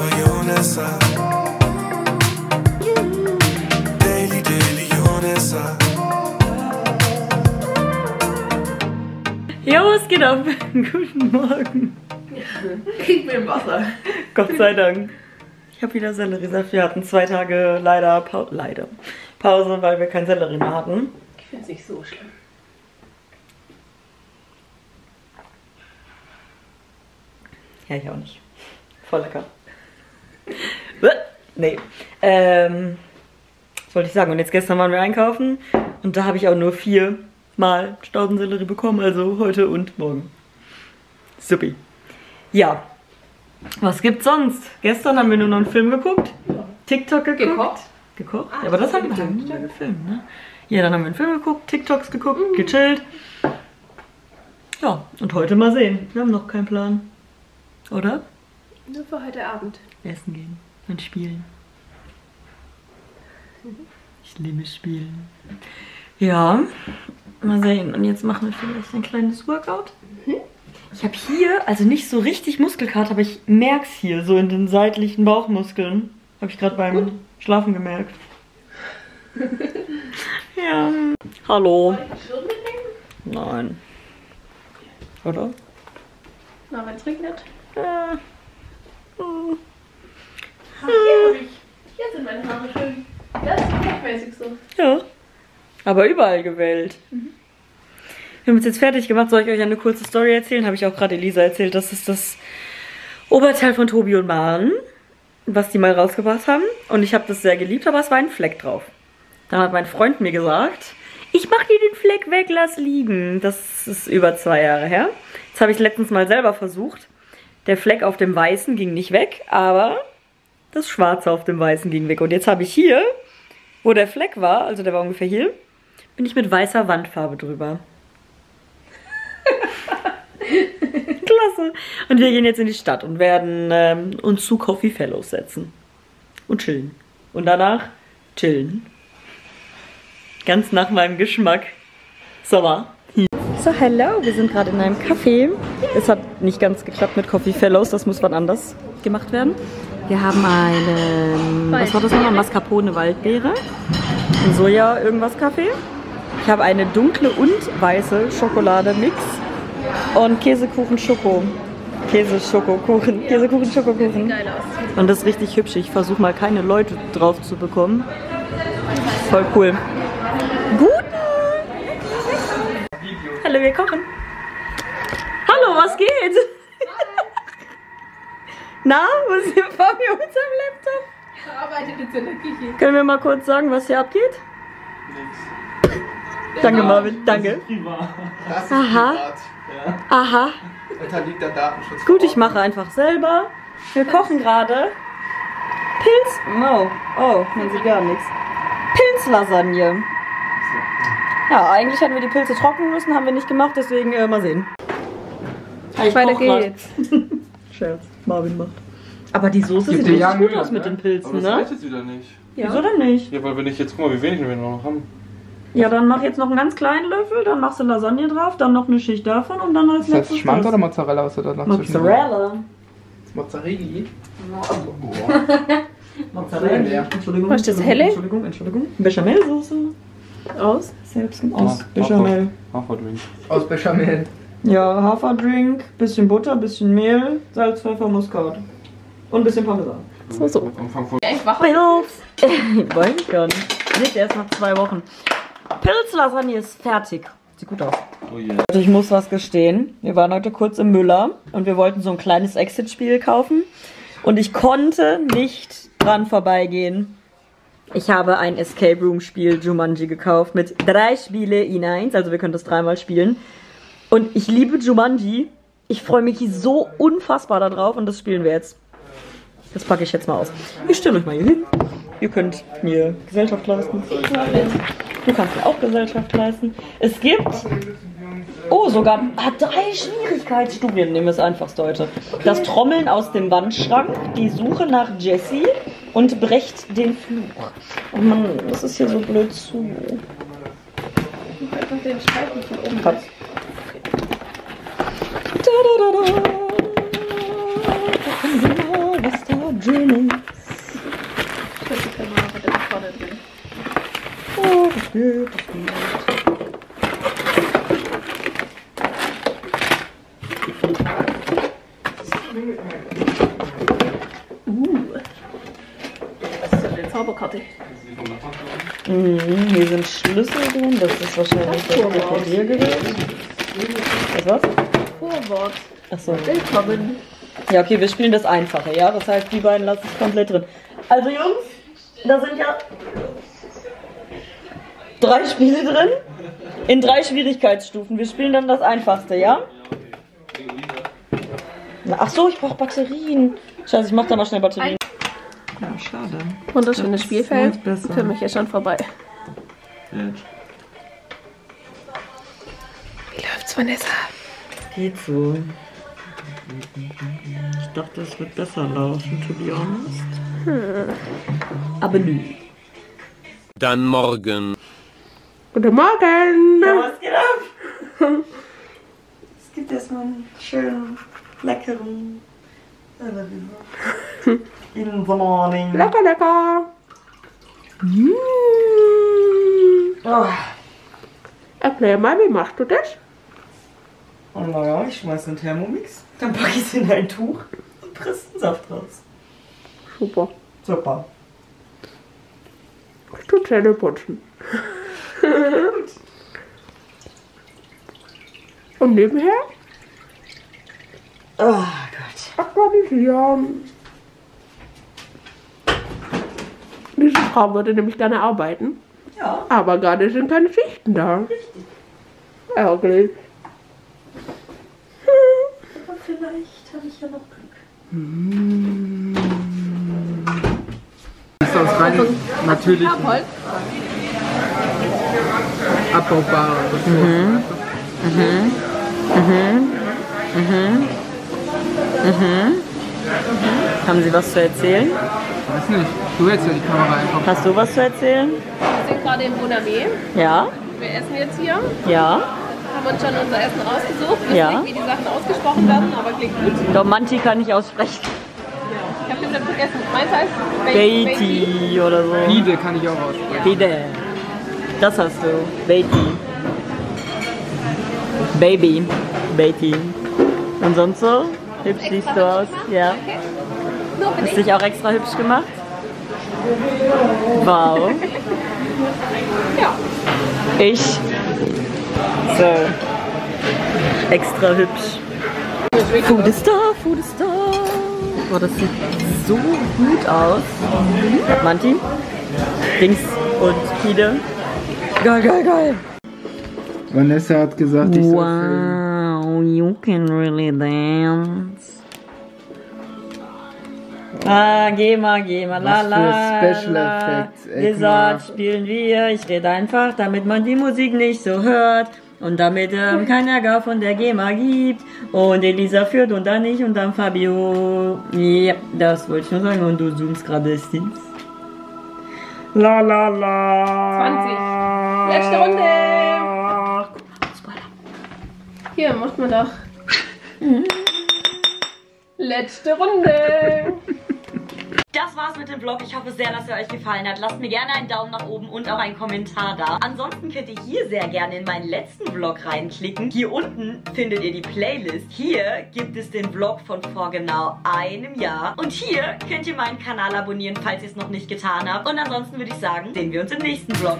Mayonesa. Daily, daily, Yonesa. Jo, es geht ab. Guten Morgen. Krieg mir Wasser. Gott sei Dank. Ich habe wieder Selleriesaft. Wir hatten zwei Tage leider, Pau leider Pause, weil wir kein Sellerie mehr hatten. Ich finde es nicht so schlimm. Ja, ich auch nicht. Voll lecker. Nee. Ähm, was wollte ich sagen? Und jetzt gestern waren wir einkaufen und da habe ich auch nur vier Mal Staudensellerie bekommen, also heute und morgen. Supi. Ja. Was gibt's sonst? Gestern haben wir nur noch einen Film geguckt. TikTok geguckt. Gekocht? Gekocht? Ah, ja, aber das das haben wir haben wir gefilmt, ne? Ja, dann haben wir einen Film geguckt, TikToks geguckt, gechillt. Ja, und heute mal sehen. Wir haben noch keinen Plan. Oder? Nur für heute Abend. Essen gehen und spielen. Ich liebe Spielen. Ja, mal sehen. Und jetzt machen wir vielleicht ein kleines Workout. Ich habe hier, also nicht so richtig Muskelkater, aber ich merke es hier, so in den seitlichen Bauchmuskeln. Habe ich gerade beim Schlafen gemerkt. ja. Hallo. Nein. Oder? Na, wenn es regnet. Ja. Hm. Ah, hier hab ich. Hier sind meine Haare schön. Das ist gleichmäßig so. Ja. Aber überall gewählt. Wir haben uns jetzt fertig gemacht. Soll ich euch eine kurze Story erzählen? Habe ich auch gerade Elisa erzählt. Das ist das Oberteil von Tobi und Maren, was die mal rausgebracht haben. Und ich habe das sehr geliebt, aber es war ein Fleck drauf. Dann hat mein Freund mir gesagt, ich mach dir den Fleck weg, lass liegen. Das ist über zwei Jahre her. Das habe ich letztens mal selber versucht. Der Fleck auf dem Weißen ging nicht weg, aber das Schwarze auf dem Weißen ging weg. Und jetzt habe ich hier, wo der Fleck war, also der war ungefähr hier, bin ich mit weißer Wandfarbe drüber. Klasse. Und wir gehen jetzt in die Stadt und werden ähm, uns zu Coffee Fellows setzen. Und chillen. Und danach chillen. Ganz nach meinem Geschmack. Sommer. So, hello. Wir sind gerade in einem Café. Es hat nicht ganz geklappt mit Coffee Fellows. Das muss wann anders gemacht werden. Wir haben einen, was war das nochmal? Mascarpone Waldbeere. Ein Soja irgendwas Kaffee. Ich habe eine dunkle und weiße Schokolade Mix und Käsekuchen Schoko. Käse Schokokuchen. Käsekuchen Schokokuchen. Geil aus. Und das ist richtig hübsch. Ich versuche mal keine Leute drauf zu bekommen. Voll cool. Guten! Hallo, wir kochen. Hallo, was geht? Na, was ist hier vor mir unserem Laptop? Verarbeitet jetzt in der Küche. Können wir mal kurz sagen, was hier abgeht? Danke, Marvin. Danke. Das ist Aha. privat. Aha. Unterliegt der Datenschutz. Gut, ich mache einfach selber. Wir kochen gerade Pilz. Oh, oh, man sieht gar nichts. Pilzlasagne. Ja, eigentlich hätten wir die Pilze trocknen müssen, haben wir nicht gemacht, deswegen äh, mal sehen. Ich Weiter geht's. Scherz, Marvin macht. Aber die Soße Gibt sieht richtig ja gut aus mit ne? den Pilzen, Aber das ne? reicht jetzt wieder nicht. Wieso denn nicht? Ja, weil wenn ich jetzt, guck mal, wie wenig wir noch haben. Ja, dann mach jetzt noch einen ganz kleinen Löffel, dann machst du Lasagne draf, dann noch eine Schicht davon und dann als Ist das letztes Schmand das. oder Mozzarella, was du da noch zwischen- Mozzarella. Mozzarella. Mozzarella. Ja. Entschuldigung. Was ist das, Entschuldigung, helle? Entschuldigung, Entschuldigung. Bechamelsoße. Aus? Selbst aus Bechamel. Haferdrink. Aus Bechamel. Ja, Haferdrink, bisschen Butter, bisschen Mehl, Salz, Pfeffer, Muskat. Und ein bisschen Parmesan. So, so. Am Anfang von Ja, ich wach. Pilz! Weiß ich gar nicht. Nicht erst nach zwei Wochen. Pilzlasagne ist fertig. Sieht gut aus. Oh yeah. Also ich muss was gestehen. Wir waren heute kurz im Müller und wir wollten so ein kleines Exit-Spiel kaufen. Und ich konnte nicht dran vorbeigehen. Ich habe ein Escape Room-Spiel Jumanji gekauft mit drei Spiele in eins. Also wir können das dreimal spielen. Und ich liebe Jumanji. Ich freue mich so unfassbar darauf und das spielen wir jetzt. Das packe ich jetzt mal aus. Ich stelle euch mal hier hin. Ihr könnt mir Gesellschaft leisten. Du kannst mir auch Gesellschaft leisten. Es gibt Oh, sogar hat drei Schwierigkeitsstudien. Nehmen wir das einfachste heute. Das Trommeln aus dem Wandschrank, die Suche nach Jessie und brecht den Fluch. Oh Mann, das ist hier so blöd zu. Ich einfach den Streifen von oben. Komm. Da, da, da, da. Was da drin ist. Ich drin. Oh, das geht, das geht. Schlüssel drin. Das ist wahrscheinlich das Repariergerät. Was war's? Vorwort. Achso. Willkommen. Ja, okay, wir spielen das Einfache, ja? Das heißt, die beiden lasse ich komplett drin. Also, Jungs, da sind ja drei Spiele drin. In drei Schwierigkeitsstufen. Wir spielen dann das Einfachste, ja? Ach so, ich brauche Batterien. Scheiße, ich mach da mal schnell Batterien. Ja, schade. Wunderschönes Spielfeld. ist besser. Für mich ist schon vorbei. Wie läuft's, Vanessa? Geht so. Ich dachte, es wird besser laufen, to be honest. Aber nö. Dann morgen. Guten Morgen! was geht ab? Es gibt erstmal einen schönen, leckeren in the morning. Lecker, lecker! Mm. Oh. Erklär mal, wie machst du das? Und naja, ich schmeiß einen Thermomix, dann packe ich es in ein Tuch und presse den Saft raus. Super. Super. Ich tu Zähne putzen. Und nebenher Oh Gott. aktualisieren. Diese Frau würde nämlich gerne arbeiten, Ja. aber gerade sind keine Schichten da. Ärgerlich. Aber vielleicht habe ich ja noch Glück. Ist aus rein natürlich Jawohl. abbaubarer Mhm. Haben Sie was zu erzählen? Weiß nicht. Du hältst ja die Kamera einfach. Hast du was zu erzählen? Wir sind gerade in Bonamé. Ja? Wir essen jetzt hier. Ja? Haben uns schon unser Essen rausgesucht. Wissen Ja. nicht, wie die Sachen ausgesprochen werden, aber klingt gut. Doch, Manti kann nicht aussprechen. Ich habe den vergessen. Meins heißt Ba- Beatty oder so. Pide kann ich auch aussprechen. Pide. Das hast du. Beatty. Baby. Beatty. Und sonst so? Hübsch siehst du aus. Ja. Okay. Hast dich auch extra hübsch gemacht? Wow. Ja. Ich. So. Extra hübsch. Food ist da, Food ist da. Boah, das sieht so gut aus. Manti, Dings und Pide. Geil, geil, geil. Vanessa hat gesagt, ich soll Wow, you can really dance. Ah, geh mal, geh mal, la Was la. für Special la. Effects, ey, Wizard guck mal. spielen wir. Ich rede einfach, damit man die Musik nicht so hört. Und damit ähm, kein Ärger von der GEMA gibt. Und Elisa führt und dann ich und dann Fabio. Ja, das wollte ich nur sagen. Und du zoomst gerade Steve. La la la. 20. Letzte Runde. Hier macht man doch. Letzte Runde. Das war's mit dem Vlog. Ich hoffe sehr, dass er euch gefallen hat. Lasst mir gerne einen Daumen nach oben und auch einen Kommentar da. Ansonsten könnt ihr hier sehr gerne in meinen letzten Vlog reinklicken. Hier unten findet ihr die Playlist. Hier gibt es den Vlog von vor genau einem Jahr. Und hier könnt ihr meinen Kanal abonnieren, falls ihr es noch nicht getan habt. Und ansonsten würde ich sagen, sehen wir uns im nächsten Vlog.